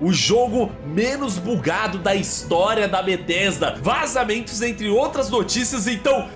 o jogo menos bugado da história da Bethesda. Vazamentos entre outras notícias, então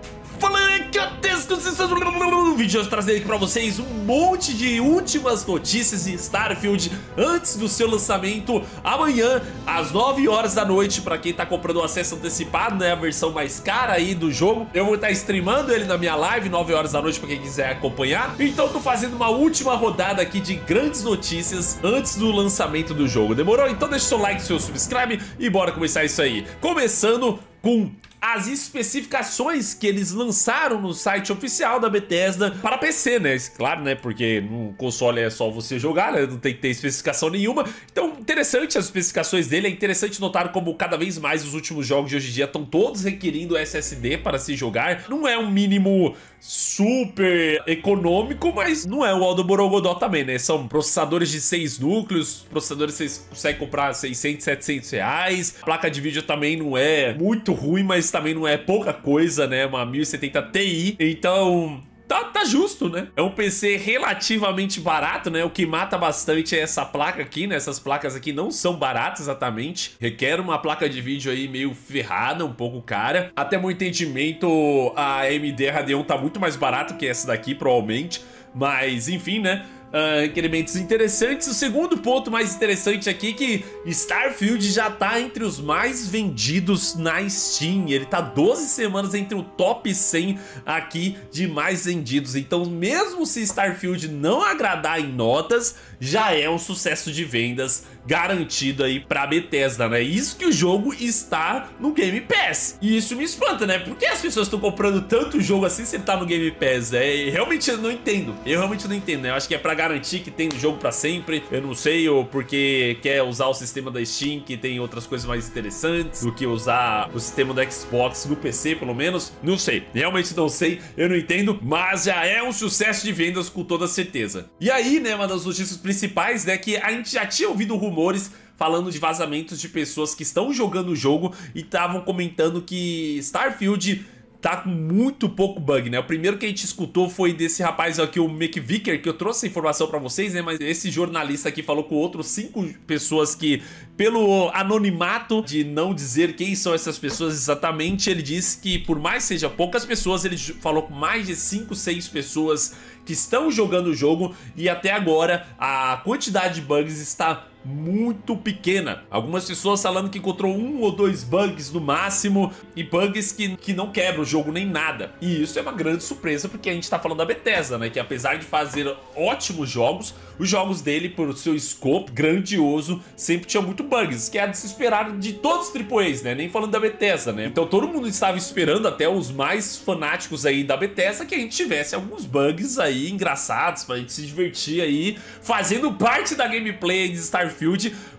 no vídeo hoje trazer aqui pra vocês um monte de últimas notícias de Starfield antes do seu lançamento amanhã às 9 horas da noite pra quem tá comprando o acesso antecipado, né, a versão mais cara aí do jogo. Eu vou estar tá streamando ele na minha live 9 horas da noite pra quem quiser acompanhar. Então tô fazendo uma última rodada aqui de grandes notícias antes do lançamento do jogo. Demorou? Então deixa seu like, seu subscribe e bora começar isso aí. Começando com as especificações que eles lançaram no site oficial da Bethesda para PC, né? Claro, né? Porque no console é só você jogar, né? Não tem que ter especificação nenhuma. Então, interessante as especificações dele. É interessante notar como cada vez mais os últimos jogos de hoje em dia estão todos requerindo SSD para se jogar. Não é um mínimo super econômico, mas não é o Aldo Borogodó também, né? São processadores de 6 núcleos, processadores que vocês conseguem comprar 600, 700 reais. A placa de vídeo também não é muito ruim, mas também não é pouca coisa, né? Uma 1070 Ti. Então, Tá, tá, justo, né? É um PC relativamente barato, né? O que mata bastante é essa placa aqui, né? Essas placas aqui não são baratas exatamente. Requer uma placa de vídeo aí meio ferrada, um pouco cara. Até meu entendimento, a AMD Radeon tá muito mais barata que essa daqui, provavelmente. Mas, enfim, né? Uh, interessantes. O segundo ponto mais interessante aqui é que Starfield já tá entre os mais vendidos na Steam. Ele tá 12 semanas entre o top 100 aqui de mais vendidos. Então, mesmo se Starfield não agradar em notas, já é um sucesso de vendas garantido aí pra Bethesda, né? Isso que o jogo está no Game Pass. E isso me espanta, né? Por que as pessoas estão comprando tanto jogo assim se ele tá no Game Pass? É, realmente eu não entendo. Eu realmente não entendo, né? Eu acho que é pra garantir que tem jogo pra sempre. Eu não sei, ou porque quer usar o sistema da Steam, que tem outras coisas mais interessantes do que usar o sistema do Xbox no PC, pelo menos. Não sei. Realmente não sei. Eu não entendo. Mas já é um sucesso de vendas com toda certeza. E aí, né, uma das notícias principais, né, que a gente já tinha ouvido rumores falando de vazamentos de pessoas que estão jogando o jogo e estavam comentando que Starfield tá com muito pouco bug, né? O primeiro que a gente escutou foi desse rapaz aqui, o McVicker, que eu trouxe a informação para vocês, né? Mas esse jornalista aqui falou com outros cinco pessoas que, pelo anonimato de não dizer quem são essas pessoas exatamente, ele disse que por mais seja poucas pessoas, ele falou com mais de cinco, seis pessoas que estão jogando o jogo e até agora a quantidade de bugs está muito pequena. Algumas pessoas falando que encontrou um ou dois bugs no máximo e bugs que, que não quebram o jogo nem nada. E isso é uma grande surpresa porque a gente tá falando da Bethesda, né? Que apesar de fazer ótimos jogos, os jogos dele, por seu scope grandioso, sempre tinham muito bugs, que é de se esperar de todos os AAAs, né? Nem falando da Bethesda, né? Então todo mundo estava esperando, até os mais fanáticos aí da Bethesda, que a gente tivesse alguns bugs aí engraçados pra gente se divertir aí, fazendo parte da gameplay de Star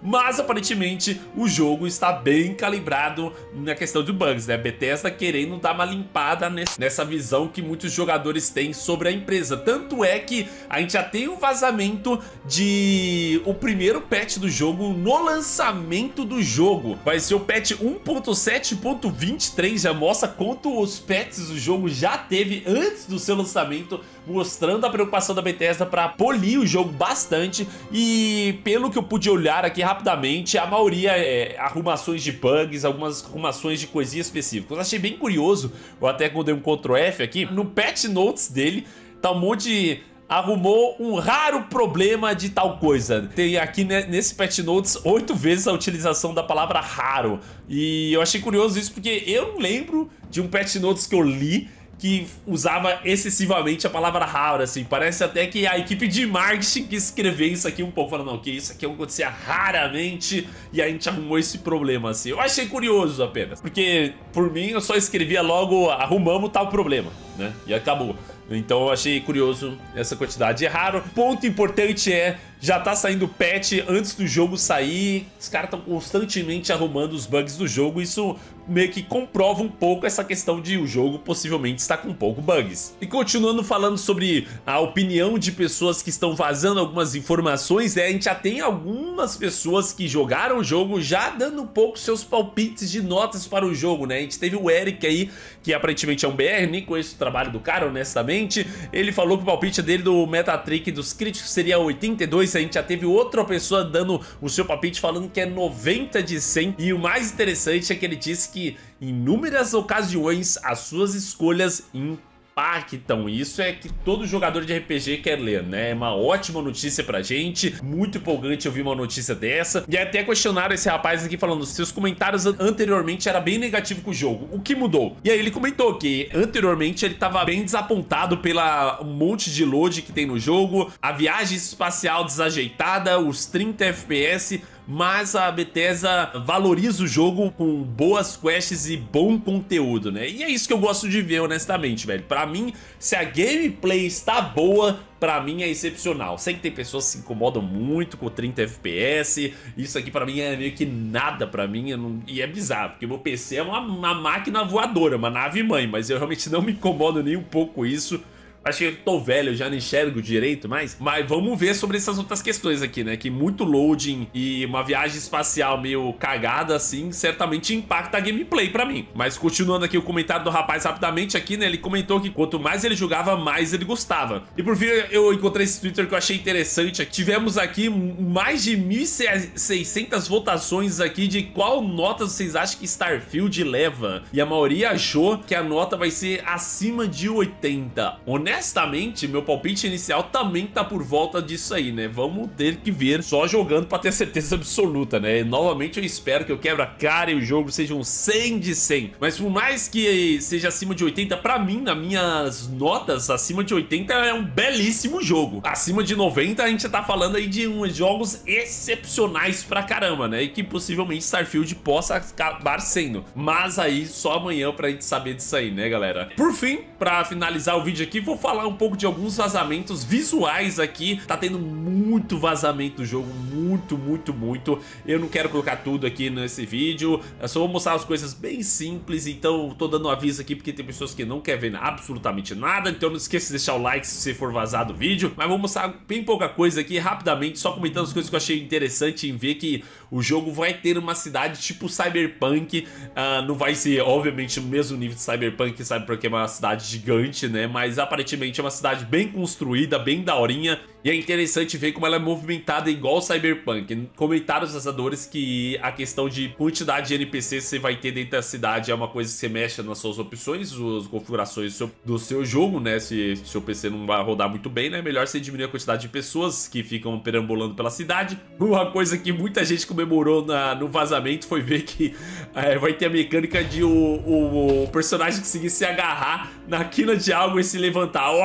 Mas aparentemente o jogo está bem calibrado na questão de bugs, né? Bethesda querendo dar uma limpada nessa visão que muitos jogadores têm sobre a empresa. Tanto é que a gente já tem um vazamento de o primeiro patch do jogo no lançamento do jogo. Vai ser o patch 1.7.23, já mostra quanto os patches do jogo já teve antes do seu lançamento, mostrando a preocupação da Bethesda para polir o jogo bastante e pelo que eu pude olhar aqui rapidamente, a maioria é arrumações de bugs, algumas arrumações de coisinhas específicas. Achei bem curioso, eu até dei um Ctrl F aqui, no patch notes dele tá um monte de arrumou um raro problema de tal coisa. Tem aqui nesse patch notes oito vezes a utilização da palavra raro. E eu achei curioso isso porque eu não lembro de um patch notes que eu li que usava excessivamente a palavra raro, assim. Parece até que a equipe de marketing quis escrever isso aqui um pouco, falando, não, que isso aqui acontecia raramente e a gente arrumou esse problema, assim. Eu achei curioso apenas, porque por mim eu só escrevia logo arrumamos tal problema, né? E acabou. Então eu achei curioso essa quantidade. É raro. Ponto importante é, já tá saindo patch antes do jogo sair. Os caras estão constantemente arrumando os bugs do jogo. Isso meio que comprova um pouco essa questão de o jogo possivelmente estar com pouco bugs. E continuando falando sobre a opinião de pessoas que estão vazando algumas informações, né, a gente já tem algumas pessoas que jogaram o jogo já dando um pouco seus palpites de notas para o jogo, né? A gente teve o Eric aí, que aparentemente é um BR, nem conheço o trabalho do cara, honestamente. Ele falou que o palpite dele do Metatrick dos críticos seria 82, a gente já teve outra pessoa dando o seu palpite falando que é 90 de 100. E o mais interessante é que ele disse que em inúmeras ocasiões as suas escolhas impactam. Isso é que todo jogador de RPG quer ler, né? É uma ótima notícia pra gente, muito empolgante ouvir uma notícia dessa. E até questionaram esse rapaz aqui falando, seus comentários anteriormente era bem negativo com o jogo, o que mudou? E aí ele comentou que anteriormente ele tava bem desapontado pela um monte de load que tem no jogo, a viagem espacial desajeitada, os 30 FPS, mas a Bethesda valoriza o jogo com boas quests e bom conteúdo, né? E é isso que eu gosto de ver, honestamente, velho. Pra mim, se a gameplay está boa, pra mim é excepcional. Sei que tem pessoas que se incomodam muito com 30 FPS, isso aqui pra mim é meio que nada pra mim, não... e é bizarro, porque meu PC é uma, uma máquina voadora, uma nave mãe, mas eu realmente não me incomodo nem um pouco com isso. Acho que eu tô velho, já não enxergo direito mais. Mas vamos ver sobre essas outras questões aqui, né? Que muito loading e uma viagem espacial meio cagada, assim, certamente impacta a gameplay pra mim. Mas continuando aqui o comentário do rapaz rapidamente aqui, né? Ele comentou que quanto mais ele jogava, mais ele gostava. E por fim, eu encontrei esse Twitter que eu achei interessante. Tivemos aqui mais de 1.600 votações aqui de qual nota vocês acham que Starfield leva. E a maioria achou que a nota vai ser acima de 80. Honestamente, honestamente, meu palpite inicial também tá por volta disso aí, né? Vamos ter que ver só jogando pra ter certeza absoluta, né? E, novamente eu espero que eu quebra a cara e o jogo seja um 100 de 100. Mas por mais que seja acima de 80, pra mim, nas minhas notas, acima de 80 é um belíssimo jogo. Acima de 90 a gente tá falando aí de uns jogos excepcionais pra caramba, né? E que possivelmente Starfield possa acabar sendo. Mas aí só amanhã pra gente saber disso aí, né, galera? Por fim, pra finalizar o vídeo aqui, vou falar um pouco de alguns vazamentos visuais aqui. Tá tendo muito vazamento do jogo, muito, muito, muito. Eu não quero colocar tudo aqui nesse vídeo, eu só vou mostrar as coisas bem simples, então tô dando aviso aqui porque tem pessoas que não querem ver absolutamente nada, então não esqueça de deixar o like se for vazado o vídeo, mas vou mostrar bem pouca coisa aqui rapidamente, só comentando as coisas que eu achei interessante em ver que o jogo vai ter uma cidade tipo Cyberpunk, uh, não vai ser obviamente o mesmo nível de Cyberpunk, sabe porque é uma cidade gigante, né, mas aparentemente aparentemente é uma cidade bem construída, bem daorinha. E é interessante ver como ela é movimentada igual Cyberpunk. Comentaram os assadores que a questão de quantidade de NPCs que você vai ter dentro da cidade é uma coisa que você mexe nas suas opções, as configurações do seu, do seu jogo, né? Se seu PC não vai rodar muito bem, né? Melhor você diminuir a quantidade de pessoas que ficam perambulando pela cidade. Uma coisa que muita gente comemorou na, no vazamento foi ver que é, vai ter a mecânica de o, o, o personagem conseguir se agarrar na quina de algo e se levantar. o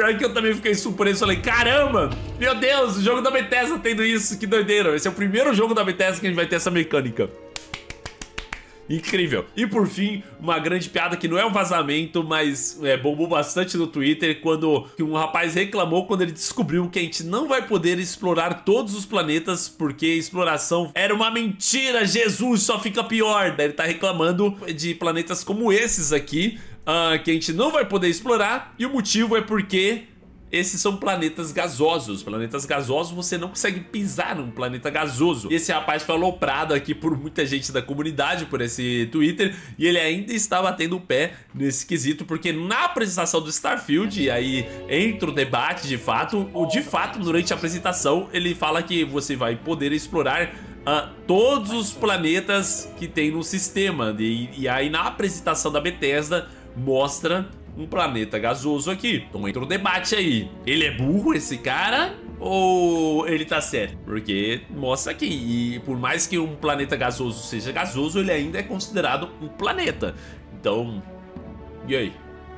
é que eu também fiquei surpreso. Falei, caramba, meu Deus, o jogo da Bethesda tendo isso, que doideira. Esse é o primeiro jogo da Bethesda que a gente vai ter essa mecânica. Incrível. E por fim, uma grande piada que não é um vazamento, mas é, bombou bastante no Twitter quando um rapaz reclamou quando ele descobriu que a gente não vai poder explorar todos os planetas porque exploração era uma mentira, Jesus, só fica pior. Daí ele tá reclamando de planetas como esses aqui, uh, que a gente não vai poder explorar e o motivo é porque esses são planetas gasosos. Planetas gasosos você não consegue pisar num planeta gasoso. E esse rapaz foi aloprado aqui por muita gente da comunidade, por esse Twitter, e ele ainda está batendo o pé nesse quesito, porque na apresentação do Starfield, e aí entra o debate de fato, o de fato, durante a apresentação, ele fala que você vai poder explorar Uh, todos os planetas que tem no sistema. E, e, aí na apresentação da Bethesda mostra um planeta gasoso aqui. Então entra o debate aí. Ele é burro, esse cara? Ou ele tá certo? Porque mostra aqui, e por mais que um planeta gasoso seja gasoso, ele ainda é considerado um planeta. Então, e aí?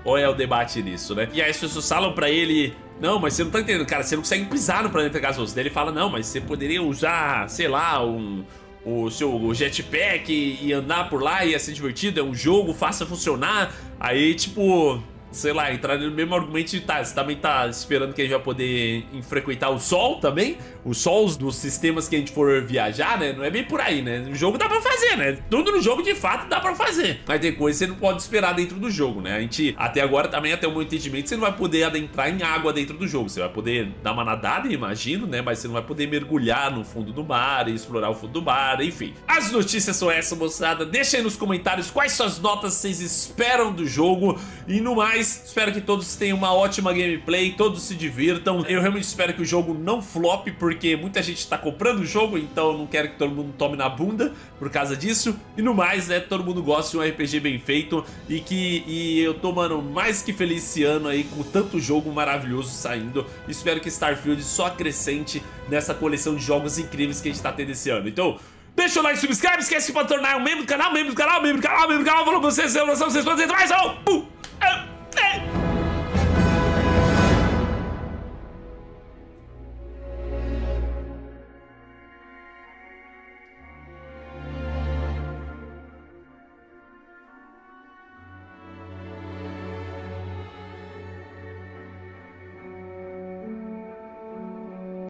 Ou é o debate nisso, né? E aí as pessoas falam pra ele não, mas você não tá entendendo, cara, você não consegue pisar no planeta gasoso. Daí ele fala, não, mas você poderia usar, sei lá, um, o seu jetpack e andar por lá, ia ser divertido, é um jogo, faça funcionar. Aí, tipo, sei lá, entrar no mesmo argumento de tá, você também tá esperando que a gente vai poder frequentar o sol também? Os sols dos sistemas que a gente for viajar, né? Não é bem por aí, né? No jogo dá pra fazer, né? Tudo no jogo de fato dá pra fazer. Mas tem coisa que você não pode esperar dentro do jogo, né? A gente, até agora, também, até o meu entendimento, você não vai poder adentrar em água dentro do jogo. Você vai poder dar uma nadada, imagino, né? Mas você não vai poder mergulhar no fundo do mar e explorar o fundo do mar, enfim. As notícias são essas, moçada. Deixa aí nos comentários quais suas notas vocês esperam do jogo. E no mais, espero que todos tenham uma ótima gameplay, todos se divirtam. Eu realmente espero que o jogo não flop, porque muita gente tá comprando o jogo, então eu não quero que todo mundo tome na bunda por causa disso. E no mais, né, todo mundo gosta de um RPG bem feito e que e eu tô, mano, mais que feliz esse ano aí com tanto jogo maravilhoso saindo. Espero que Starfield só acrescente nessa coleção de jogos incríveis que a gente tá tendo esse ano. Então, Deixa o like, subscreve, esquece para tornar um membro do canal, membro do canal, membro do canal, membro do canal. Falou pra vocês, eu não vocês podem mais. Oh, thing!